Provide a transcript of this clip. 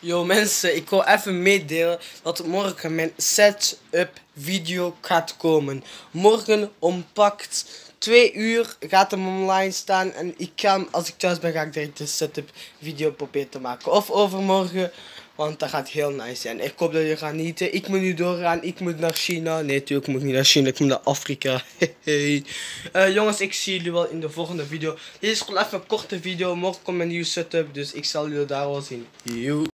Yo mensen, ik wil even meedelen dat morgen mijn setup video gaat komen. Morgen om pakt 2 uur gaat hem online staan en ik kan, als ik thuis ben ga ik direct de setup video proberen te maken. Of overmorgen, want dat gaat heel nice zijn. Ik hoop dat jullie gaan genieten. Ik moet nu doorgaan, ik moet naar China. Nee, natuurlijk moet ik niet naar China, ik moet naar Afrika. Hey. Uh, jongens, ik zie jullie wel in de volgende video. Dit is gewoon even een korte video, morgen komt mijn nieuwe setup, dus ik zal jullie daar wel zien. Yo.